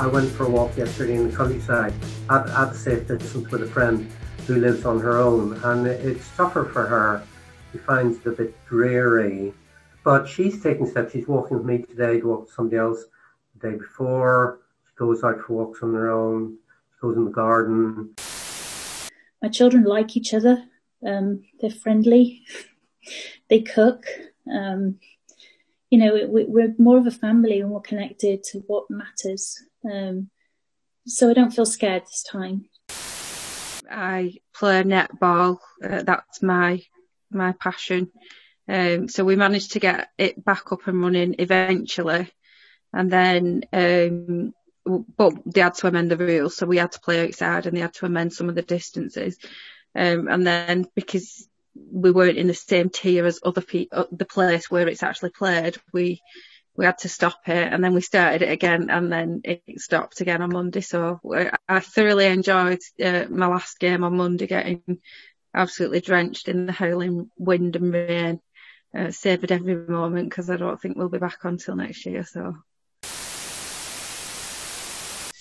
I went for a walk yesterday in the countryside at, at a safe distance with a friend who lives on her own, and it's tougher for her. She finds it a bit dreary, but she's taking steps. She's walking with me today to walk with somebody else the day before. She goes out for walks on her own. She goes in the garden. My children like each other. Um, they're friendly. they cook. Um, you know, we're more of a family and we're connected to what matters. Um, so I don't feel scared this time. I play netball. Uh, that's my my passion. Um, so we managed to get it back up and running eventually, and then um, but they had to amend the rules, so we had to play outside and they had to amend some of the distances. Um, and then because we weren't in the same tier as other people, uh, the place where it's actually played, we we had to stop it and then we started it again and then it stopped again on Monday. So I thoroughly enjoyed uh, my last game on Monday, getting absolutely drenched in the howling wind and rain. Uh, savoured every moment because I don't think we'll be back until next year. So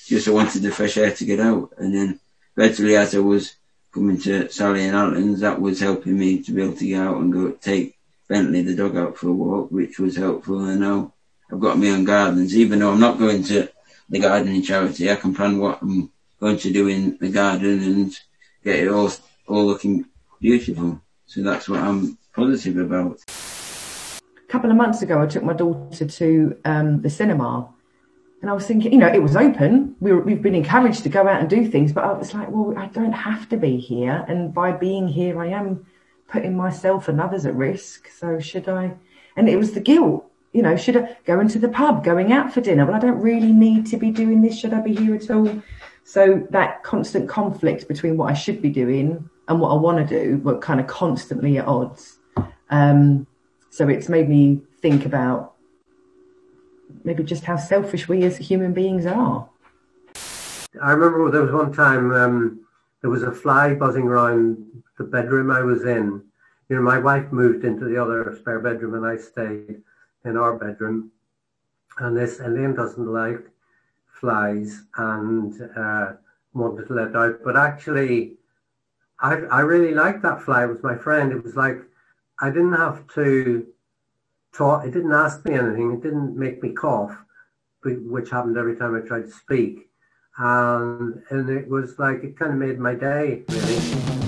just I wanted the fresh air to get out, and then gradually as I was coming to Sally and Alan's, that was helping me to be able to get out and go take Bentley the dog out for a walk, which was helpful. And now I've got my own gardens, even though I'm not going to the gardening charity, I can plan what I'm going to do in the garden and get it all all looking beautiful. So that's what I'm positive about. A couple of months ago, I took my daughter to um, the cinema, and I was thinking, you know, it was open. We were, we've been encouraged to go out and do things, but I was like, well, I don't have to be here, and by being here, I am putting myself and others at risk. So should I? And it was the guilt you know, should I go into the pub, going out for dinner? Well, I don't really need to be doing this. Should I be here at all? So that constant conflict between what I should be doing and what I want to do were kind of constantly at odds. Um, so it's made me think about maybe just how selfish we as human beings are. I remember there was one time um, there was a fly buzzing around the bedroom I was in. You know, my wife moved into the other spare bedroom and I stayed in our bedroom. And this Elaine doesn't like flies and uh, wanted to let out. But actually, I, I really liked that fly. It was my friend. It was like I didn't have to talk. It didn't ask me anything. It didn't make me cough, which happened every time I tried to speak. And, and it was like, it kind of made my day, really.